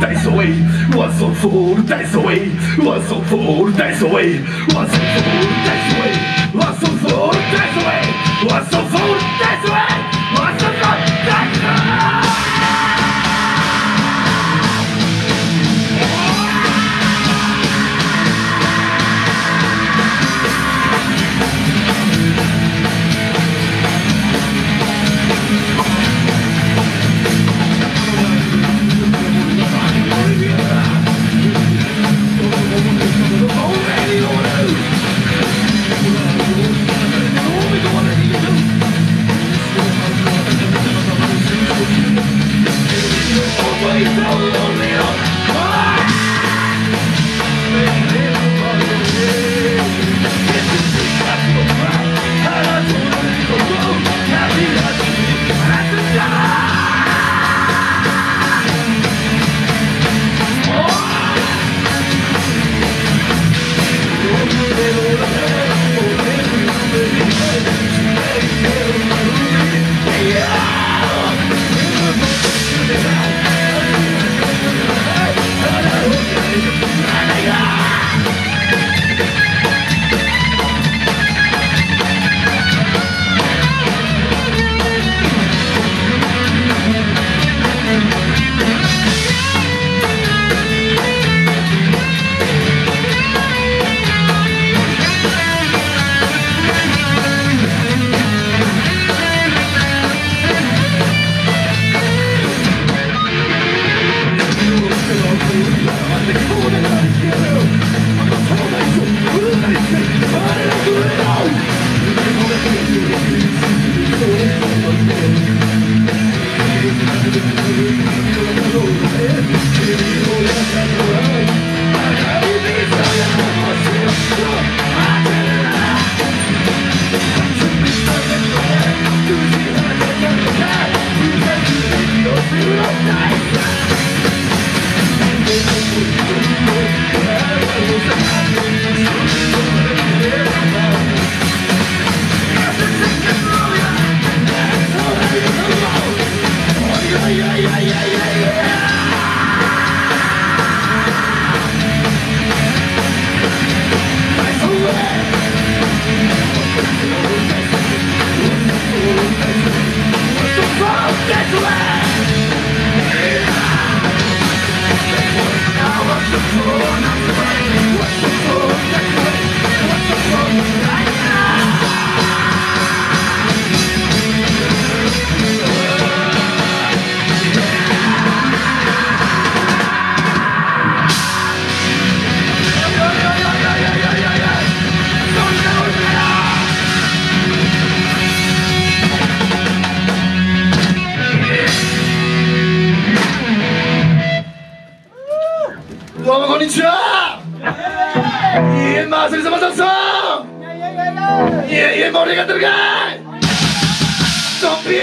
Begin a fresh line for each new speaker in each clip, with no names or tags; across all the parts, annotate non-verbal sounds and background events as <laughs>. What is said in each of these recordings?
that's away, one soul fool, that's away, one soul fool, that's away, one soul fool, that's away, one soul fool, that's away, one soul fool, that's away. どう <laughs> もいえいえ盛り上がってるかいゾンビ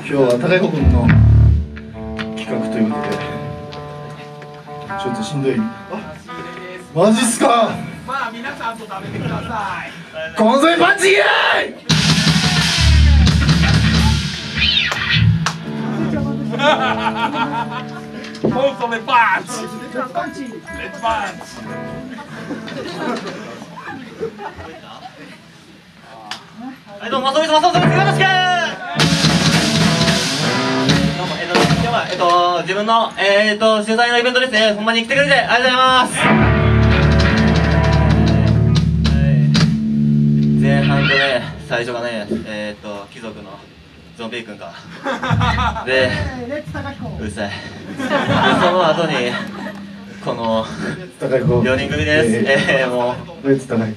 今日は高彦君の企画ということでちょっとしんどいあマジっすか
まあ皆さんと食べてください
コンソメパンチイエーイ
コンソメパンチレッドパンチ
はい、どうも、まさみさん、まさみさん、よろしく。どうも、えっと、今日は、えっと、自分の、えっと、主催のイベントですね。ほんまに来てくれて、ありがとうございます。はい。前半でね、最初がね、えっと、貴族のゾンビー君か。で、うるさい。でその後に、この、
高彦
4人組です。えー、もう。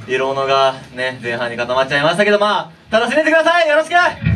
色物がね前半に固まっちゃいましたけどまあ楽しんでってくださいよろしく「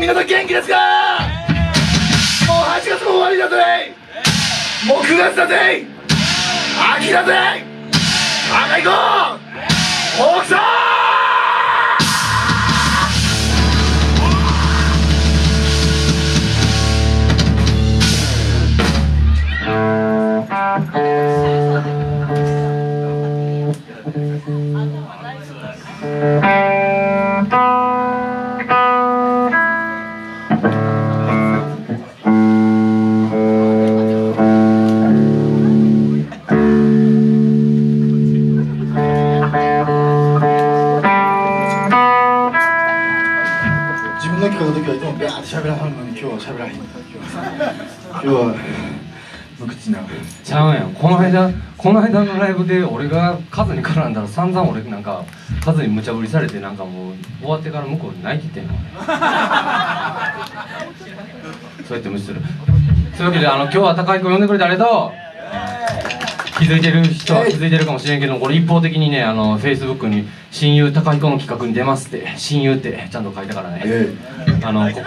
皆さん元気ですか？もう8月も終わりだぜ。もう9月だぜ。秋だぜ。赤行こう。北斎
自は今日は無口な
ちゃうやん。この間この間のライブで俺がカズに絡んだら散々俺なんかカズに無茶ぶりされてなんかもう終わってから向こうで泣いててんの俺 <laughs> そうやって無視する。というわけであの今日は高井君呼んでくれてありがとう。気づいてる人は気づいてるかもしれんけどこれ一方的にねあのフェイスブックに「親友高彦の企画に出ます」って「親友」ってちゃんと書いたからね、
え
あのこ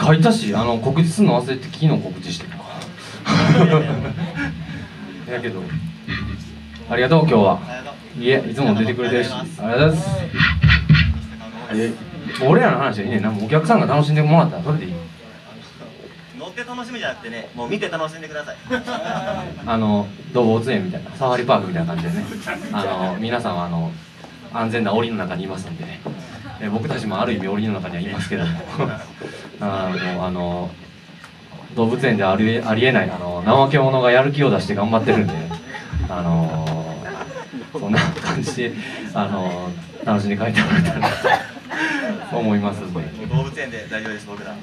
書いたしあの告知するの忘れて昨日告知してる <laughs> やけどありがとう今日は。いえいつも出てくれてるし。ありがとうございます。俺らの話はいいねんな。もうお客さんが楽しんでもらったらそれでいい。
乗って楽しむじゃなくてねもう見て楽しんでください。<laughs>
あの動物園みたいなサファリパークみたいな感じでね。あの皆さんはあの安全な檻の中にいますんでね。え僕たちもある意味檻の中にはいますけどもあのもうあの動物園でありえありえないあの怠け者がやる気を出して頑張ってるんで <laughs> あのそんな感じであの楽しんで帰ってもらえたらと <laughs> 思います
動物園で大丈夫です僕ら。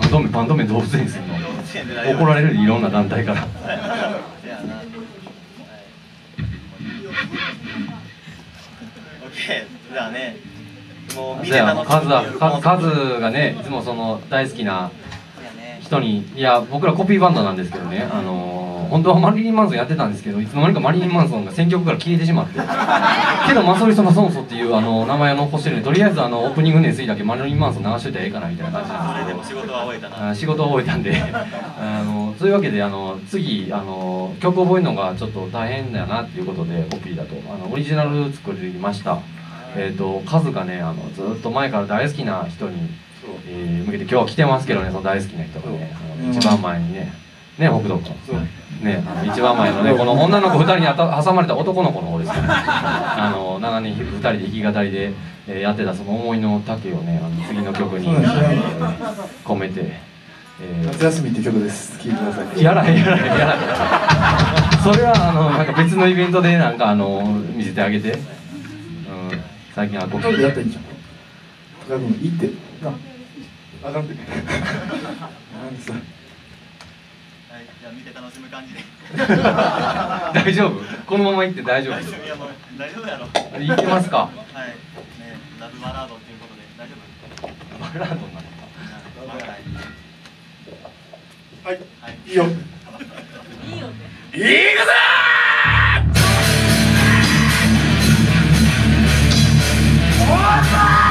パンドメパンドメ動物園にするの？怒られるいろんな団体から。<laughs>
せやな。はい。オッケー。じゃあねもう見て
じゃあ
楽し
カがねいつもその大好きな人にいや僕らコピーバンドなんですけどねあのー本当はマリリン・マンソンやってたんですけどいつの間にかマリリン・マンソンが選曲から消えてしまって。<laughs> けどマソリソマソンソっていうあの名前を残してるんでとりあえずあのオープニング年水だけマリリン・マンソン流しといたらええかなみたいな感じなんですけど。
仕事は終えたな。
あ仕事を終えたんで。<laughs> あのそういうわけであの次あの曲を覚えるのがちょっと大変だなっていうことでポピーだと。あのオリジナル作りましたえっ、とカズがねあのずっと前から大好きな人に、えー向けて今日は来てますけどねその大好きな人がね一番前にねね北斗君。ねあの一番前のねこの女の子2人にあた挟まれた男の子の方ですね。<laughs> あの長年2人で弾き語りで、えーやってたその思いの丈をねあの次の曲に、
ね。
えー込めて、えー。
夏休みって曲です。聴いてください。
やらへんやらへんやらへん。それはあのなんか別のイベントでなんかあの見せてあげて、うん、最近はこ
一人でやったらいいじゃん。高君いいって。なあかんって。なんでさ。
はいじゃあ見て楽しむ感じで。
大丈夫？このまま行って大丈夫？
大丈夫いやもう大丈夫やろ
行けますか。
はい。ねラブバラードっていうことで。大丈夫？
バラードにな。った
はい。
はい。
はい
いいよ
いくぞこ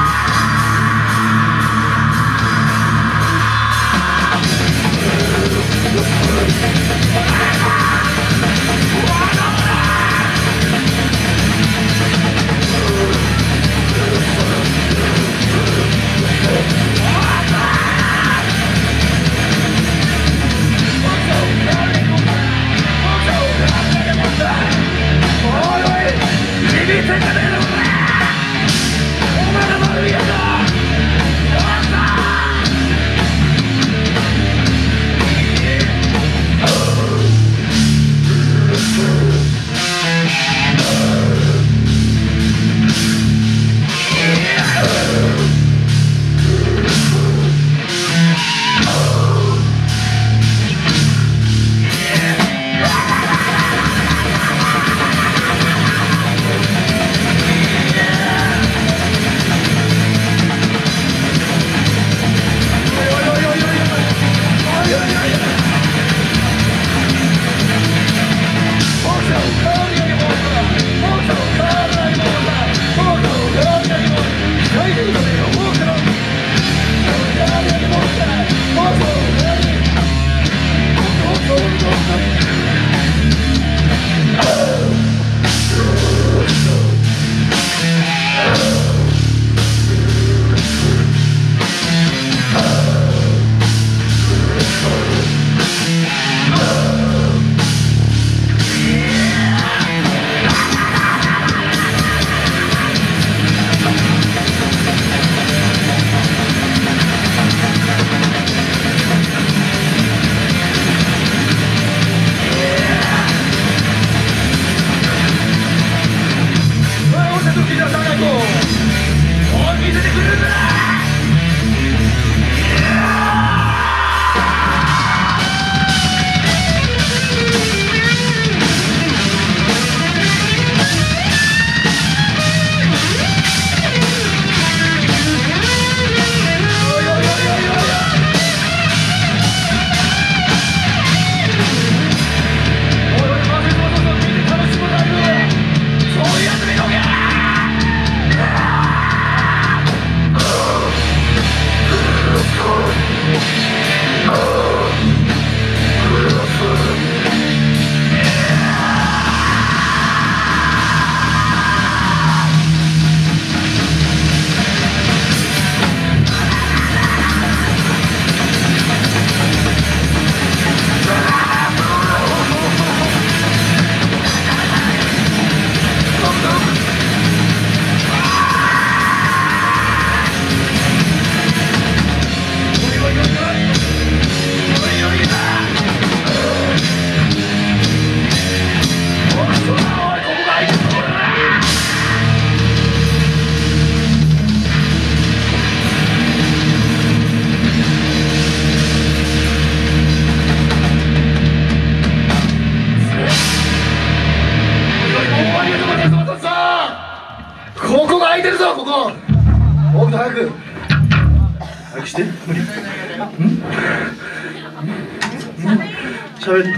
と
い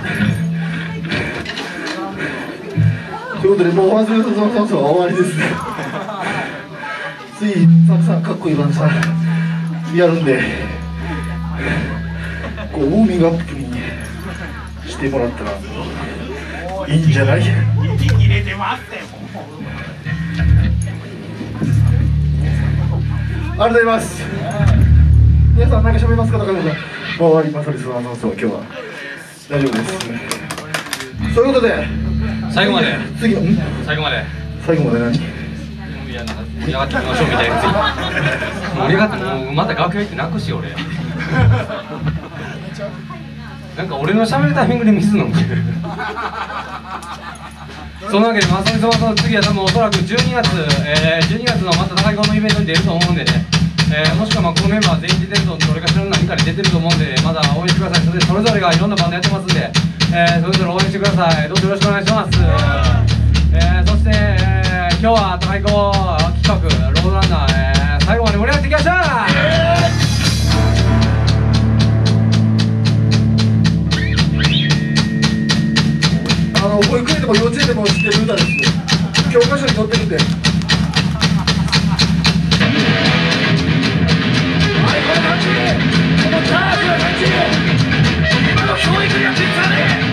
うことでもう忘れそうそうそう終わりです。ね次たくさんかっこいいバンドさんやるんでこうウォーミングアップにしてもらったらいいんじゃない
息切れてます。
ありがとうございます。皆さん何か喋ります。か高野さんもう終わります。そうそうそう今日は大丈夫です。そういうことで。
最後まで。
次。ん？
最後まで。
最後まで何？
盛り上がっていきましょうみたいな次盛り上がってもうまた楽屋行って泣くし俺。なんか俺の喋るタイミングでミス飲んでるそのわけでマサミソマソの次は多分おそらく12月、えー、12月のまた高い子のイベントに出ると思うんでね、えー、もしくはまあこのメンバー全員出てるとどれかしらの何かに出てると思うんでまだ応援してください。それそれぞれがいろんなバンドやってますんで、えー、それぞれ応援してください。どうぞよろしくお願いします、えー、そして、えー、今日は高い子企画ロードランナー、えー、最後まで盛り上がっていきましょう。
あの保育園でも幼稚園でも知ってる歌です教科書に載ってるんで。
こんな感じこのダークな感じ今の教育やってんじゃ